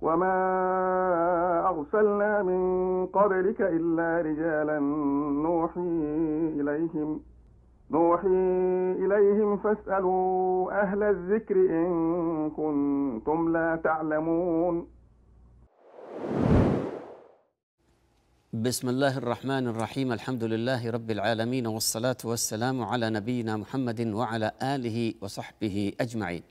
وما أرسلنا من قبلك إلا رجالا نوحي إليهم نوحي إليهم فاسألوا أهل الذكر إن كنتم لا تعلمون. بسم الله الرحمن الرحيم. الحمد لله رب العالمين والصلاة والسلام على نبينا محمد وعلى آله وصحبه أجمعين.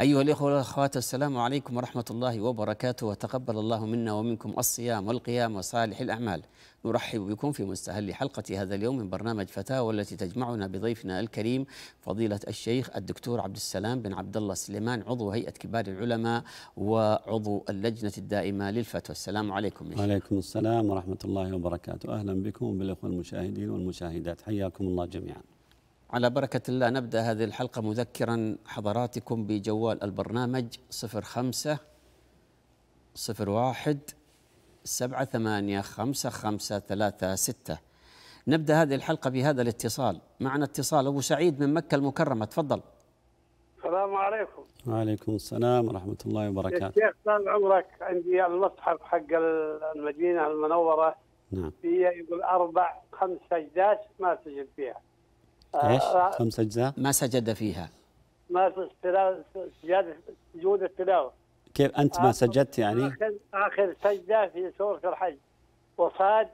أيها الإخوة والأخوات السلام عليكم ورحمة الله وبركاته. وتقبل الله منا ومنكم الصيام والقيام وصالح الأعمال. نرحب بكم في مستهل حلقة هذا اليوم من برنامج فتاوى التي تجمعنا بضيفنا الكريم فضيلة الشيخ الدكتور عبد السلام بن عبد الله سليمان عضو هيئة كبار العلماء وعضو اللجنة الدائمة للفتوى. السلام عليكم وعليكم السلام ورحمة الله وبركاته. أهلا بكم بالإخوة المشاهدين والمشاهدات. حياكم الله جميعا. على بركة الله نبدأ هذه الحلقة مذكرا حضراتكم بجوال البرنامج صفر خمسة صفر واحد سبعة ثمانية خمسة خمسة ثلاثة ستة. نبدأ هذه الحلقة بهذا الاتصال. معنا اتصال أبو سعيد من مكة المكرمة تفضل. السلام عليكم. وعليكم السلام ورحمة الله يا وبركاته شيخ طال عمرك عندي المصحف حق المدينة المنورة. نعم. فيها يقول أربع خمس سجدات ما سجد فيها. إيش؟ آه، خمس أجزاء؟ ما سجد فيها. ما سجد سجود التلاوة كيف أنت ما آه. سجدت يعني؟ آخر, آخر سجدة في سورة الحج. وصاد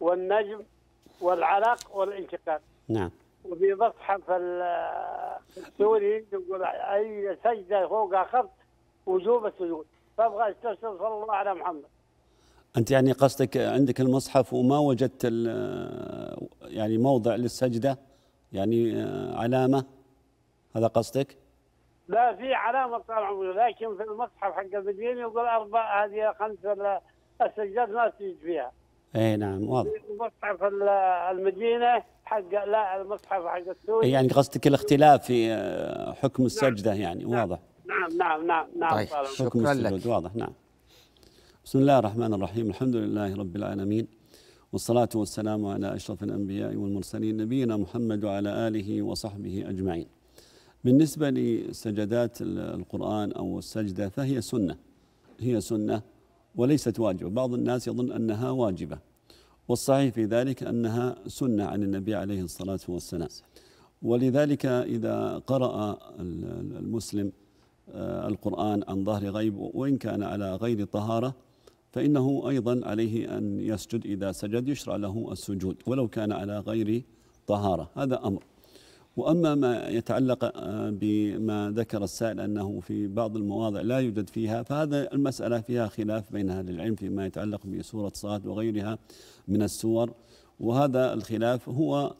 والنجم والعلق والانشقاق نعم. وفي مصحف ال- السوري يقول أي سجدة فوق خط وجوب السجود. فابغى استفسر صلى الله على محمد. أنت يعني قصدك عندك المصحف وما وجدت ال- يعني موضع للسجدة؟ يعني آه، علامة. هذا قصدك؟ لا في علامة طال عمري لكن في المصحف حق المدينة يقول أربع هذه خمس ال- السجاد ما تسجد فيها. اي نعم واضح. في المصحف ال- المدينة حق لا المصحف حق السوري. يعني قصدك الاختلاف في آه، حكم السجدة يعني واضح. نعم نعم نعم نعم طيب. حكم شكراً السجود لك. واضح نعم. بسم الله الرحمن الرحيم. الحمد لله رب العالمين. والصلاة والسلام على أشرف الأنبياء والمرسلين نبينا محمد وعلى آله وصحبه أجمعين. بالنسبة لسجدات ال- القرآن أو السجدة فهي سنة. هي سنة وليست واجبة. بعض الناس يظن أنها واجبة والصحيح في ذلك أنها سنة عن النبي عليه الصلاة والسلام. ولذلك إذا قرأ ال- ال- المسلم آه، القرآن عن ظهر غيب وإن كان على غير طهارة فإنه أيضا عليه أن يسجد إذا سجد يشرع له السجود ولو كان على غير طهارة. هذا أمر. وأما ما يتعلق آه، بما ذكر السائل أنه في بعض المواضع لا يوجد فيها فهذا المسألة فيها خلاف بين أهل العلم فيما يتعلق بسورة صاد وغيرها من السور. وهذا الخلاف هو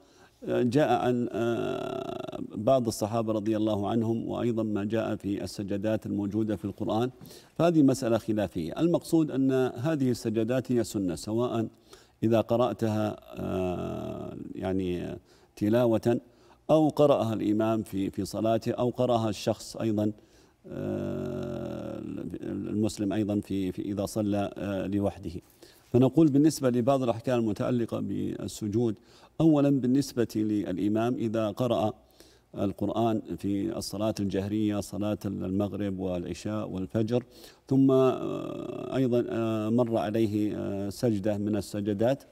آه، جاء عن آه، بعض الصحابة رضي الله عنهم وأيضا ما جاء في السجدات الموجودة في القرآن. فهذه مسألة خلافية. المقصود أن هذه السجدات هي سنة سواء إذا قرأتها آه، يعني تلاوة أو قرأها الإمام في في صلاته أو قرأها الشخص أيضا آه، المسلم أيضا في, في إذا صلى آه، لوحده. فنقول بالنسبة لبعض الأحكام المتعلقة بالسجود أولا بالنسبة للإمام إذا قرأ القرآن في الصلاة الجهرية صلاة المغرب والعشاء والفجر. ثم آه، أيضا آه، مر عليه آه، سجدة من السجدات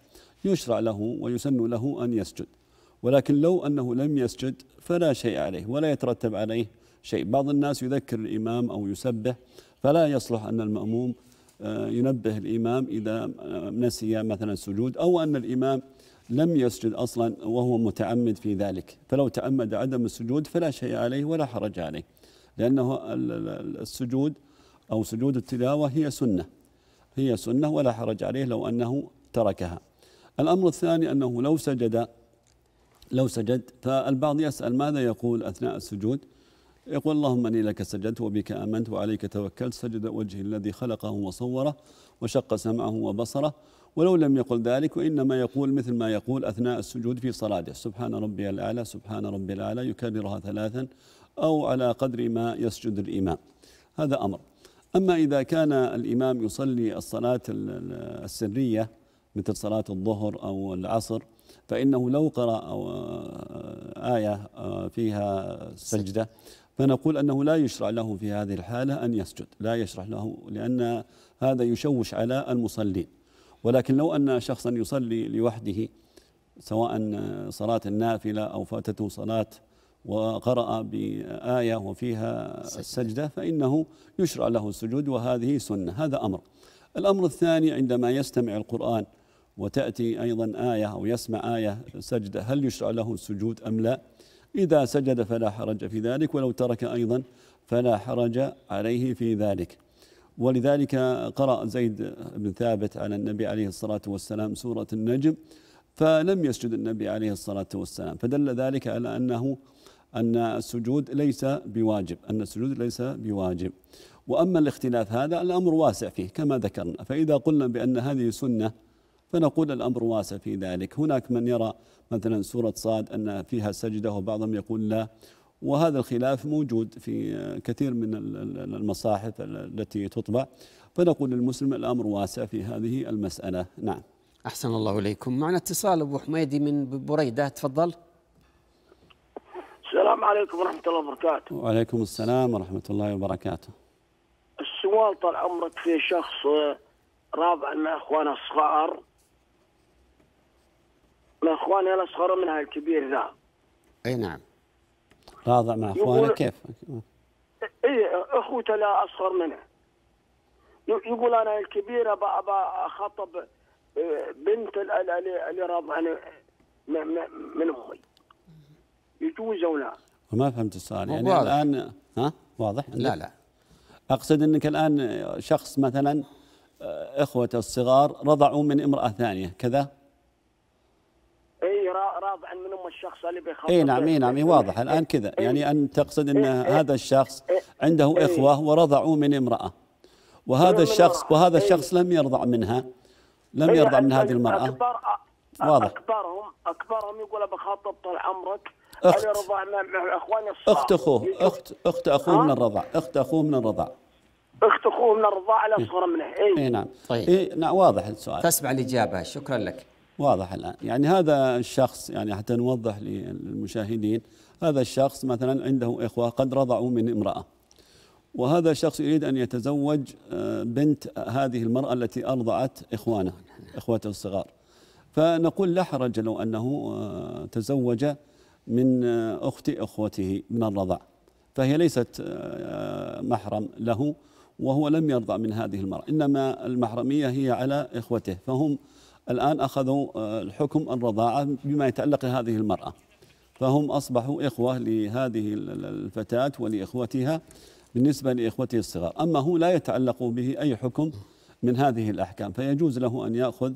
يشرع له ويسن له أن يسجد. ولكن لو أنه لم يسجد فلا شيء عليه ولا يترتب عليه شيء. بعض الناس يذكر الإمام أو يسبح فلا يصلح أن المأموم ينبه الإمام إذا نسي مثلا السجود أو أن الإمام لم يسجد أصلا وهو متعمد في ذلك. فلو تعمد عدم السجود فلا شيء عليه ولا حرج عليه لأنه ال- ال- السجود أو سجود التلاوة هي سنة هي سنة ولا حرج عليه لو أنه تركها. الأمر الثاني أنه لو سجد لو سجد فالبعض يسأل ماذا يقول أثناء السجود؟ يقول اللهم إني لك سجدت وبك آمنت وعليك توكلت سجد وجهي الذي خلقه وصوره وشق سمعه وبصره ولو لم يقل ذلك وإنما يقول مثل ما يقول أثناء السجود في صلاته سبحان ربي الأعلى سبحان ربي الأعلى يكررها ثلاثا أو على قدر ما يسجد الإمام. هذا أمر. أما إذا كان الإمام يصلي الصلاة ال- ال- السرية مثل صلاة الظهر أو العصر فإنه لو قرأ أو آه، آية آه، فيها سجدة فنقول أنه لا يشرع له في هذه الحالة أن يسجد لا يشرع له لأن هذا يشوش على المصلين. ولكن لو أن شخصا يصلي لوحده سواء صلاة النافلة أو فاتته صلاة وقرأ بآية وفيها السجدة فإنه يشرع له السجود وهذه سنة. هذا أمر. الأمر الثاني عندما يستمع القرآن وتأتي أيضا آية أو يسمع آية سجدة هل يشرع له السجود أم لا؟ إذا سجد فلا حرج في ذلك ولو ترك أيضا فلا حرج عليه في ذلك. ولذلك قرأ زيد بن ثابت على النبي عليه الصلاة والسلام سورة النجم فلم يسجد النبي عليه الصلاة والسلام. فدل ذلك على أنه أن السجود ليس بواجب أن السجود ليس بواجب. وأما الاختلاف هذا الأمر واسع فيه كما ذكرنا. فإذا قلنا بأن هذه سنة فنقول الأمر واسع في ذلك. هناك من يرى مثلا سورة صاد أن فيها سجدة وبعضهم يقول لا. وهذا الخلاف موجود في كثير من المصاحف التي تطبع. فنقول للمسلم الأمر واسع في هذه المسألة. نعم. أحسن الله إليكم. معنا اتصال أبو حميدي من بريدة. تفضل. السلام عليكم ورحمة الله وبركاته. وعليكم السلام ورحمة الله وبركاته. السؤال طال عمرك في شخص آه، رابع من أخوانه الصغار من أخواني الأصغر منها الكبير ذا. أي نعم. راضع مع أخوانك كيف؟ إيه أخوته لا أصغر منه. ي- يقول أنا الكبير أبى أبى أخطب آه، بنت ال- ال- اللي م- من أمي. يجوز أو لا؟ وما فهمت السؤال. يعني واضح. الآن ها؟ واضح؟ لا لا. أقصد أنك الآن شخص مثلا إخوته الصغار رضعوا من امرأة ثانية كذا؟ اي من ام الشخص اللي بيخطب اي نعم اي نعم إي واضح. الآن كذا. يعني أن تقصد إن هذا الشخص عنده إخوة ورضعوا من امرأة وهذا من الشخص. وهذا. الشخص لم يرضع منها لم يرضع من هذه ال- المرأة. أكبر واضح. أكبرهم أكبرهم يقول بخاطب طال عمرك رضع مع مع اخواني الصغار. أخت أخوه أخت أخت أخوه؟ من الرضع أخت أخوه من الرضع. أخت أخوه من الرضاعه الأصغر منه. اي اي نعم. طيب. اي نعم واضح السؤال. تسمع الإجابة شكرا لك. واضح الآن. يعني هذا الشخص يعني حتى نوضح للمشاهدين هذا الشخص مثلا عنده إخوة قد رضعوا من امرأة وهذا الشخص يريد أن يتزوج آه، بنت هذه المرأة التي أرضعت إخوانه إخوته الصغار. فنقول لا حرج لو أنه آه، تزوج من آه، أخت أخوته من الرضع. فهي ليست محرم له وهو لم يرضع من هذه المرأة. إنما المحرمية هي على إخوته فهم الآن أخذوا آه، الحكم الرضاعة بما يتعلق بهذه المرأة. فهم أصبحوا إخوة لهذه ال- ال- الفتاة ولإخوتها بالنسبة لإخوته الصغار. أما هو لا يتعلق به أي حكم من هذه الأحكام فيجوز له أن يأخذ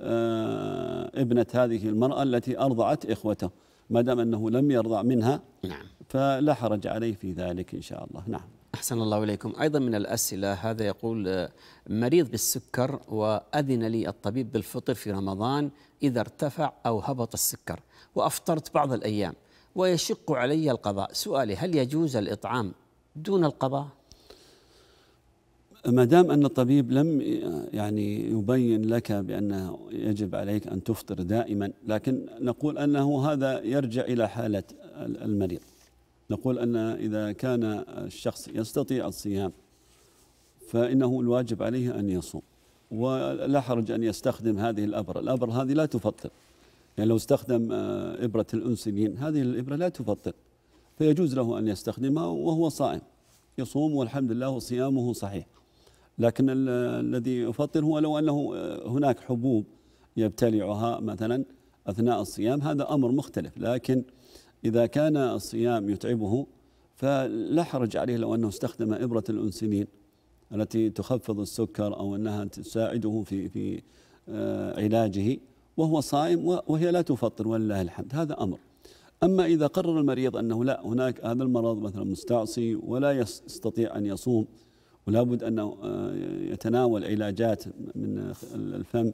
آه، ابنة هذه المرأة التي أرضعت إخوته ما دام أنه لم يرضع منها. نعم. فلا حرج عليه في ذلك إن شاء الله. نعم. أحسن الله إليكم. أيضا من الأسئلة هذا يقول آه، مريض بالسكر وأذن لي الطبيب بالفطر في رمضان إذا ارتفع أو هبط السكر وأفطرت بعض الأيام ويشق علي القضاء. سؤالي هل يجوز الإطعام دون القضاء؟ ما دام أن الطبيب لم يعني يبين لك بأنه يجب عليك أن تفطر دائما لكن نقول أنه هذا يرجع إلى حالة المريض. نقول أن إذا كان الشخص يستطيع الصيام فإنه الواجب عليه أن يصوم ولا حرج أن يستخدم هذه الابره الابره هذه لا تفطر. يعني لو استخدم آه، إبرة الانسولين هذه الإبرة لا تفطر. فيجوز له أن يستخدمها وهو صائم. يصوم والحمد لله وصيامه صحيح. لكن ال- الذي يفطر هو لو أنه آه، هناك حبوب يبتلعها مثلا أثناء الصيام هذا أمر مختلف. لكن إذا كان الصيام يتعبه فلا حرج عليه لو أنه استخدم إبرة الانسولين التي تخفض السكر أو أنها تساعده في في آه، علاجه وهو صائم وهي لا تفطر ولله الحمد. هذا أمر. أما إذا قرر المريض أنه لا هناك هذا المرض مثلا مستعصي ولا يس- يستطيع أن يصوم ولا بد أنه آه، يتناول علاجات من الفم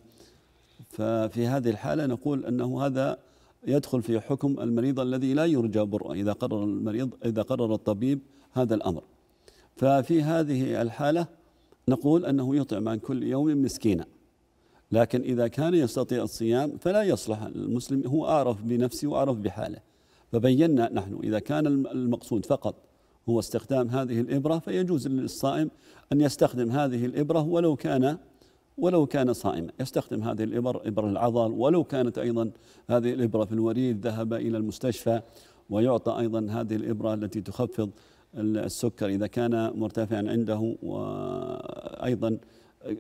ففي هذه الحالة نقول أنه هذا يدخل في حكم المريض الذي لا يرجى برؤه إذا قرر المريض إذا قرر الطبيب هذا الأمر. ففي هذه الحالة نقول أنه يطعم عن كل يوم مسكينا. لكن إذا كان يستطيع الصيام فلا يصلح المسلم هو أعرف بنفسه وأعرف بحاله. فبينا نحن إذا كان الم- المقصود فقط هو استخدام هذه الإبرة فيجوز للصائم أن يستخدم هذه الإبرة ولو كان ولو كان صائما. يستخدم هذه الإبر إبر العضل. ولو كانت أيضا هذه الإبرة في الوريد ذهب إلى المستشفى ويعطى أيضا هذه الإبرة التي تخفض السكر إذا كان مرتفعا عنده. وأيضا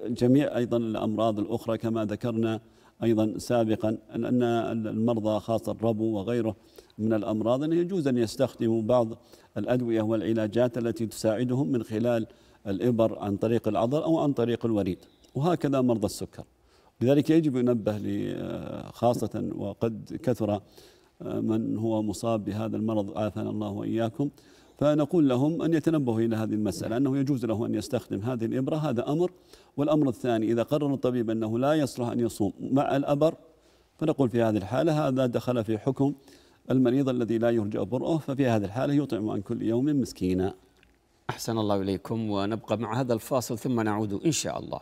جميع أيضا الأمراض الأخرى كما ذكرنا أيضا سابقا أن المرضى خاصة الربو وغيره من الأمراض أن يجوز أن يستخدموا بعض الأدوية والعلاجات التي تساعدهم من خلال الإبر عن طريق العضل أو عن طريق الوريد. وهكذا مرضى السكر. لذلك يجب ينبه خاصة وقد كثر من هو مصاب بهذا المرض عافانا الله وإياكم. فنقول لهم أن يتنبهوا إلى هذه المسألة أنه يجوز له أن يستخدم هذه الإبرة هذا أمر. والأمر الثاني إذا قرر الطبيب أنه لا يصلح أن يصوم مع الأبر فنقول في هذه الحالة هذا دخل في حكم المريض الذي لا يرجى برؤه ففي هذه الحالة يطعم عن كل يوم مسكينا. أحسن الله إليكم ونبقى مع هذا الفاصل ثم نعود إن شاء الله.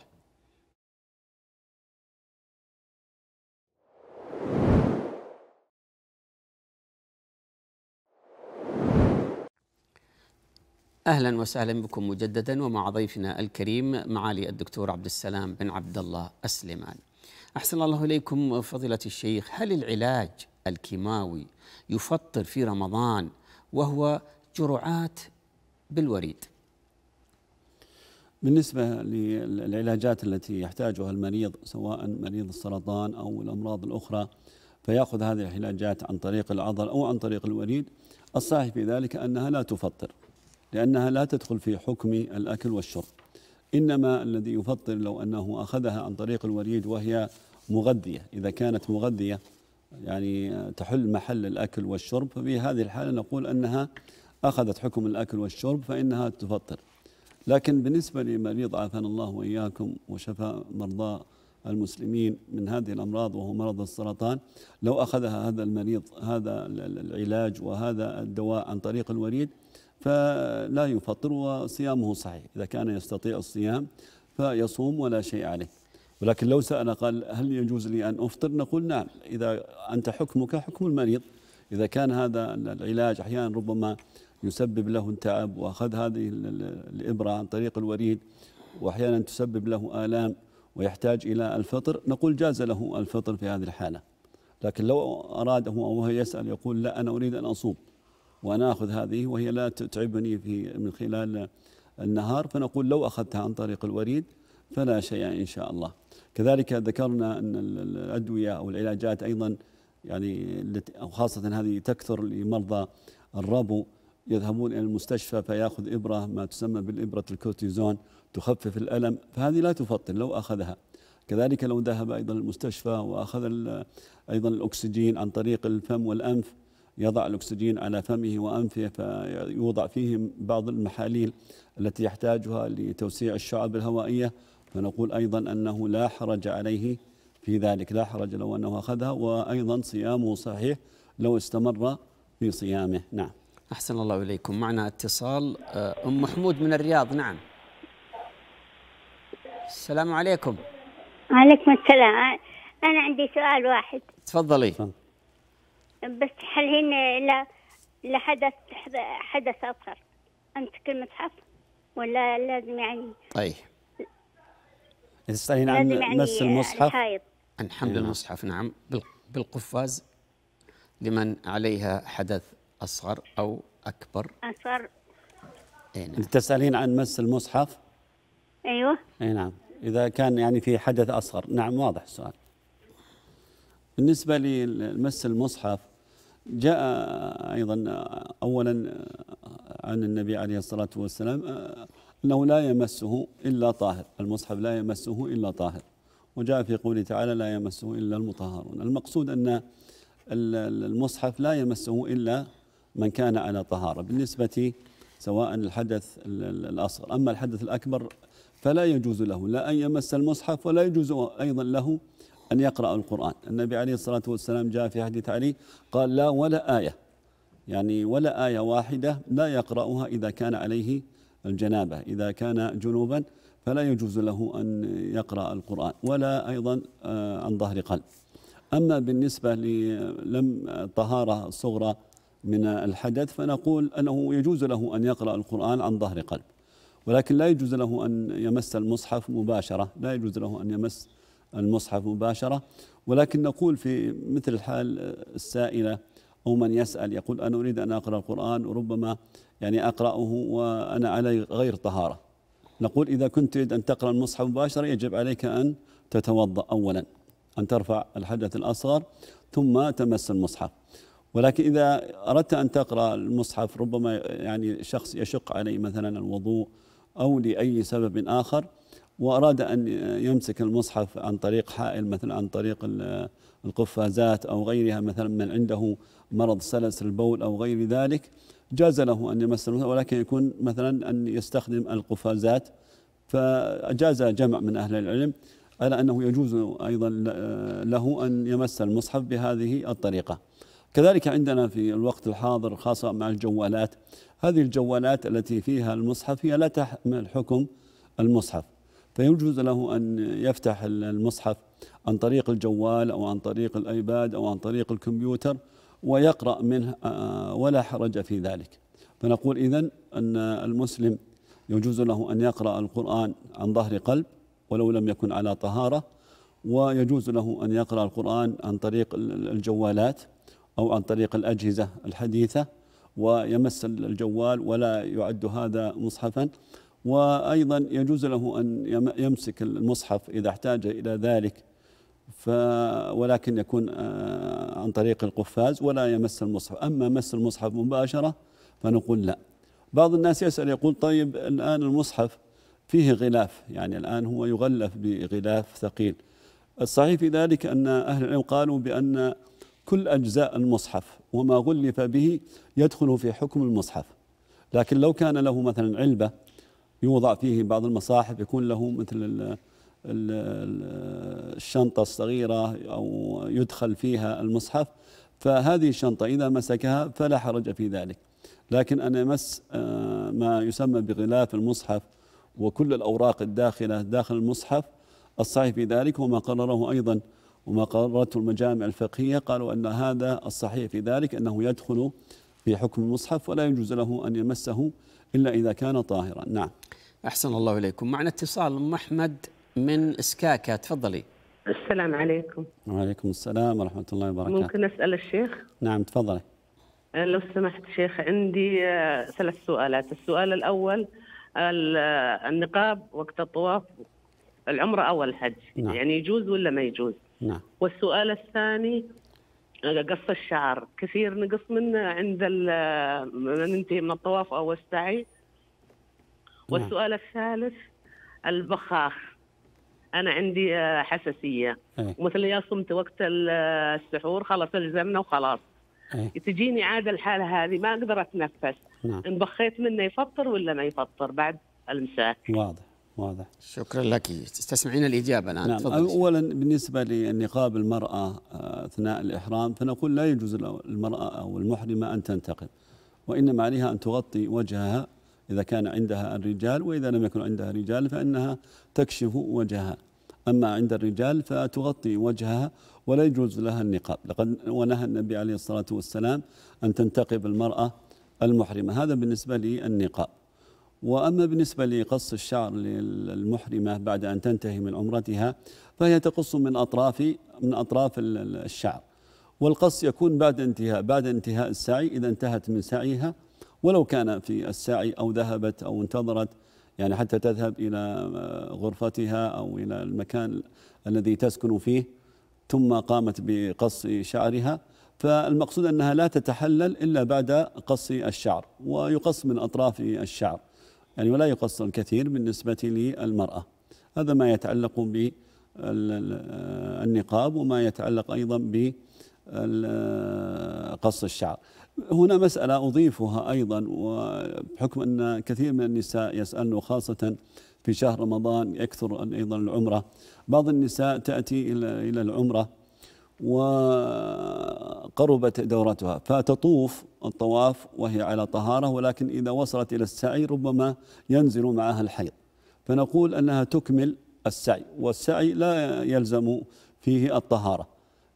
أهلا وسهلا بكم مجددا ومع ضيفنا الكريم معالي الدكتور عبد السلام بن عبد الله السليمان. أحسن الله إليكم فضيلة الشيخ، هل العلاج الكيماوي يفطر في رمضان وهو جرعات بالوريد؟ بالنسبة للعلاجات التي يحتاجها المريض سواء مريض السرطان أو الأمراض الأخرى فيأخذ هذه العلاجات عن طريق العضل أو عن طريق الوريد الصحيح في ذلك أنها لا تفطر لأنها لا تدخل في حكم الأكل والشرب. إنما الذي يفطر لو أنه أخذها عن طريق الوريد وهي مغذية. إذا كانت مغذية يعني تحل محل الأكل والشرب ففي هذه الحالة نقول أنها أخذت حكم الأكل والشرب فإنها تفطر. لكن بالنسبة لمريض عافانا الله وإياكم وشفى مرضى المسلمين من هذه الأمراض وهو مرض السرطان لو أخذها هذا المريض هذا العلاج وهذا الدواء عن طريق الوريد فلا يفطر وصيامه صحيح. إذا كان يستطيع الصيام فيصوم ولا شيء عليه. ولكن لو سأل قال هل يجوز لي أن أفطر؟ نقول نعم. إذا أنت حكمك حكم المريض. إذا كان هذا العلاج أحيانا ربما يسبب له تعب وأخذ هذه الإبرة عن طريق الوريد وأحيانا تسبب له آلام ويحتاج إلى الفطر نقول جاز له الفطر في هذه الحالة. لكن لو أراده وهو يسأل يقول لا أنا أريد أن أصوم. وأنا أخذ هذه وهي لا تتعبني في من خلال النهار. فنقول لو أخذتها عن طريق الوريد فلا شيء إن شاء الله. كذلك ذكرنا أن الأدوية أو العلاجات أيضا يعني أو خاصة هذه تكثر لمرضى الربو يذهبون إلى المستشفى فيأخذ إبرة ما تسمى بالإبرة الكورتيزون تخفف الألم. فهذه لا تفطر لو أخذها. كذلك لو ذهب أيضا المستشفى وأخذ أيضا الأكسجين عن طريق الفم والأنف يضع الأكسجين على فمه وأنفه فيوضع فيه بعض المحاليل التي يحتاجها لتوسيع الشعب الهوائية. فنقول أيضا أنه لا حرج عليه في ذلك لا حرج لو أنه أخذها. وأيضا صيامه صحيح لو استمر في صيامه. نعم. أحسن الله إليكم. معنا اتصال آه، أم محمود من الرياض. نعم. السلام عليكم. وعليكم السلام. أنا عندي سؤال واحد. تفضلي. بس حالين لا لا حدث حدث أصغر أمسك المصحف ولا لازم يعني طيب تسألين عن يعني مس المصحف. عن حمل المصحف نعم. بال- بالقفاز لمن عليها حدث أصغر أو أكبر. أصغر. إيه نعم. أنت تسألين عن مس المصحف؟ أيوه. أي نعم. إذا كان يعني في حدث أصغر. نعم واضح السؤال. بالنسبة لمس المصحف جاء أيضا اولا عن النبي عليه الصلاة والسلام أنه لا يمسه إلا طاهر المصحف لا يمسه إلا طاهر وجاء في قوله تعالى لا يمسه إلا المطهرون. المقصود أن المصحف لا يمسه إلا من كان على طهارة بالنسبة سواء الحدث الأصغر. أما الحدث الأكبر فلا يجوز له لا أن يمس المصحف ولا يجوز أيضا له أن يقرأ القرآن. النبي عليه الصلاة والسلام جاء في حديث علي قال لا ولا آية. يعني ولا آية واحدة لا يقرأها إذا كان عليه الجنابة. إذا كان جنوبا فلا يجوز له أن يقرأ القرآن ولا أيضا عن ظهر قلب. أما بالنسبة للم الطهاره الصغرى من الحدث فنقول أنه يجوز له أن يقرأ القرآن عن ظهر قلب. ولكن لا يجوز له أن يمس المصحف مباشرة لا يجوز له أن يمس المصحف مباشرة. ولكن نقول في مثل الحال السائلة أو من يسأل يقول أنا أريد أن أقرأ القرآن وربما يعني أقرأه وأنا علي غير طهارة. نقول إذا كنت تريد أن تقرأ المصحف مباشرة يجب عليك أن تتوضأ أولا أن ترفع الحدث الأصغر ثم تمس المصحف. ولكن إذا أردت أن تقرأ المصحف ربما يعني شخص يشق عليه مثلا الوضوء أو لأي سبب آخر وأراد أن يمسك المصحف عن طريق حائل مثلا عن طريق القفازات أو غيرها مثلا من عنده مرض سلس البول أو غير ذلك. جاز له أن يمس ولكن يكون مثلا أن يستخدم القفازات. فأجاز جمع من أهل العلم على أنه يجوز أيضا له أن يمس المصحف بهذه الطريقة. كذلك عندنا في الوقت الحاضر خاصة مع الجوالات هذه الجوالات التي فيها المصحف هي لا تحمل حكم المصحف. فيجوز له أن يفتح المصحف عن طريق الجوال أو عن طريق الأيباد أو عن طريق الكمبيوتر ويقرأ منه آه، ولا حرج في ذلك. فنقول إذن أن المسلم يجوز له أن يقرأ القرآن عن ظهر قلب ولو لم يكن على طهارة ويجوز له أن يقرأ القرآن عن طريق الجوالات أو عن طريق الأجهزة الحديثة ويمس الجوال ولا يعد هذا مصحفا. وأيضا يجوز له أن يمسك المصحف إذا احتاج إلى ذلك ف ولكن يكون آه، عن طريق القفاز ولا يمس المصحف. أما مس المصحف مباشرة فنقول لا. بعض الناس يسأل يقول طيب الآن المصحف فيه غلاف يعني الآن هو يغلف بغلاف ثقيل. الصحيح في ذلك أن أهل العلم قالوا بأن كل أجزاء المصحف وما غلف به يدخل في حكم المصحف. لكن لو كان له مثلا علبة يوضع فيه بعض المصاحف يكون له مثل الشنطة الصغيرة أو يدخل فيها المصحف. فهذه الشنطة إذا مسكها فلا حرج في ذلك. لكن أن يمس آه، ما يسمى بغلاف المصحف وكل الأوراق الداخلة داخل المصحف الصحيح في ذلك. وما قرره أيضا وما قررته المجامع الفقهية قالوا أن هذا الصحيح في ذلك أنه يدخل في حكم المصحف ولا يجوز له أن يمسه إلا إذا كان طاهرا. نعم. أحسن الله إليكم. معنا اتصال أم أحمد من إسكاكا. تفضلي. السلام عليكم. وعليكم السلام ورحمة الله وبركاته. ممكن أسأل الشيخ؟ نعم تفضلي. أه، لو سمحت شيخ عندي أه، ثلاث سؤالات. السؤال الأول أه، النقاب وقت الطواف العمرة أو الحج؟ نعم. يعني يجوز ولا ما يجوز؟ نعم. والسؤال الثاني قص الشعر كثير نقص منه عند ننتهي من الطواف أو السعي نعم. والسؤال الثالث البخاخ أنا عندي آه، حساسية أيه. مثل يا صمت وقت السحور خلاص الزمنا وخلاص أيه. تجيني عاده الحاله هذه ما أقدر أتنفس نعم. إن بخيت منه يفطر ولا ما يفطر بعد المساك واضح واضح. شكرا لك. تستسمعين الإجابة الآن. نعم. تفضل. أولا بالنسبة لنقاب المرأة آه، أثناء الإحرام فنقول لا يجوز المرأة أو المحرمة أن تنتقب وإنما عليها أن تغطي وجهها إذا كان عندها الرجال وإذا لم يكن عندها رجال فإنها تكشف وجهها. أما عند الرجال فتغطي وجهها ولا يجوز لها النقاب. لقد ونهى النبي عليه الصلاة والسلام أن تنتقب المرأة المحرمة. هذا بالنسبة للنقاب. وأما بالنسبة لقص الشعر للمحرمة بعد أن تنتهي من عمرتها فهي تقص من أطراف من أطراف الشعر. والقص يكون بعد انتهاء بعد انتهاء السعي إذا انتهت من سعيها. ولو كان في السعي أو ذهبت أو انتظرت يعني حتى تذهب إلى غرفتها أو إلى المكان الذي تسكن فيه ثم قامت بقص شعرها. فالمقصود أنها لا تتحلل إلا بعد قص الشعر ويقص من أطراف الشعر. يعني ولا يقص الكثير بالنسبة للمرأة. هذا ما يتعلق بالنقاب وما يتعلق أيضا بقص الشعر. هنا مسألة أضيفها أيضا وبحكم أن كثير من النساء يسألن خاصة في شهر رمضان يكثر أيضا العمرة. بعض النساء تأتي إلى العمرة وقربت دورتها. فتطوف الطواف وهي على طهارة ولكن إذا وصلت إلى السعي ربما ينزل معها الحيض. فنقول أنها تكمل السعي والسعي لا يلزم فيه الطهارة.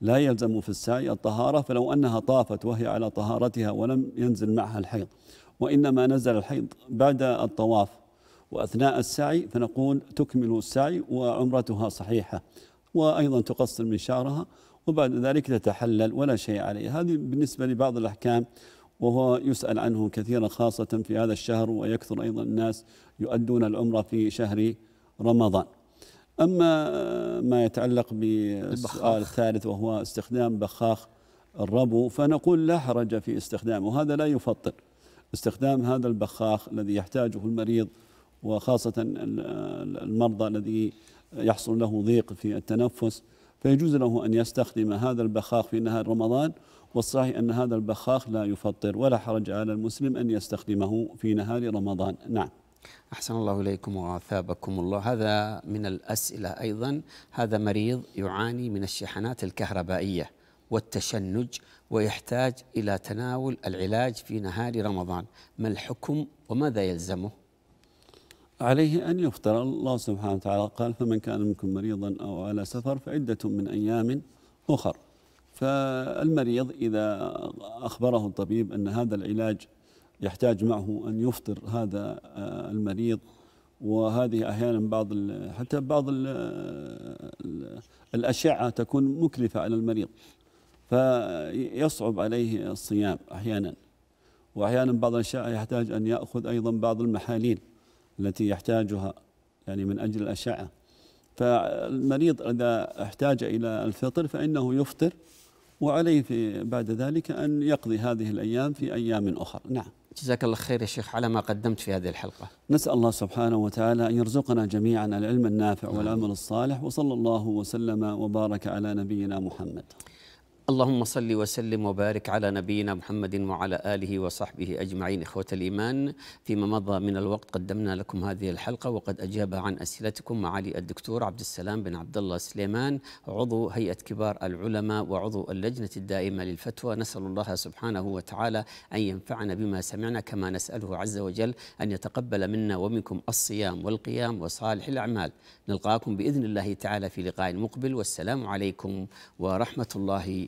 لا يلزم في السعي الطهارة فلو أنها طافت وهي على طهارتها ولم ينزل معها الحيض. وإنما نزل الحيض بعد الطواف وأثناء السعي فنقول تكمل السعي وعمرتها صحيحة. وأيضا تقصر من شعرها وبعد ذلك تتحلل ولا شيء عليه. هذه بالنسبة لبعض الأحكام وهو يسأل عنه كثيرا خاصة في هذا الشهر ويكثر أيضا الناس يؤدون العمرة في شهر رمضان. أما ما يتعلق بالسؤال الثالث وهو استخدام بخاخ الربو فنقول لا حرج في استخدامه. وهذا لا يفطر. استخدام هذا البخاخ الذي يحتاجه المريض وخاصة المرضى الذي يحصل له ضيق في التنفس فيجوز له أن يستخدم هذا البخاخ في نهار رمضان والصحيح أن هذا البخاخ لا يفطر ولا حرج على المسلم أن يستخدمه في نهار رمضان. نعم. أحسن الله إليكم وثابكم الله. هذا من الأسئلة أيضا. هذا مريض يعاني من الشحنات الكهربائية والتشنج ويحتاج إلى تناول العلاج في نهار رمضان. ما الحكم وماذا يلزمه؟ عليه أن يفطر. الله سبحانه وتعالى قال فمن كان منكم مريضا أو على سفر فعدة من أيام أخر. فالمريض إذا أخبره الطبيب أن هذا العلاج يحتاج معه أن يفطر هذا آه، المريض وهذه أحيانا بعض حتى بعض الأشعة تكون مكلفة على المريض فيصعب عليه الصيام أحيانا. وأحيانا بعض الأشعة يحتاج أن يأخذ أيضا بعض المحاليل. التي يحتاجها يعني من أجل الأشعة. فالمريض إذا احتاج إلى الفطر فإنه يفطر وعليه في بعد ذلك أن يقضي هذه الأيام في أيام أخرى نعم. جزاك الله خير يا شيخ على ما قدمت في هذه الحلقة. نسأل الله سبحانه وتعالى أن يرزقنا جميعا العلم النافع والعمل الصالح وصلى الله وسلم وبارك على نبينا محمد. اللهم صل وسلم وبارك على نبينا محمد وعلى آله وصحبه أجمعين. إخوة الإيمان فيما مضى من الوقت قدمنا لكم هذه الحلقة وقد أجاب عن أسئلتكم معالي الدكتور عبد السلام بن عبد الله سليمان عضو هيئة كبار العلماء وعضو اللجنة الدائمة للفتوى. نسأل الله سبحانه وتعالى أن ينفعنا بما سمعنا كما نسأله عز وجل أن يتقبل منا ومنكم الصيام والقيام وصالح الأعمال. نلقاكم بإذن الله تعالى في لقاء مقبل. والسلام عليكم ورحمة الله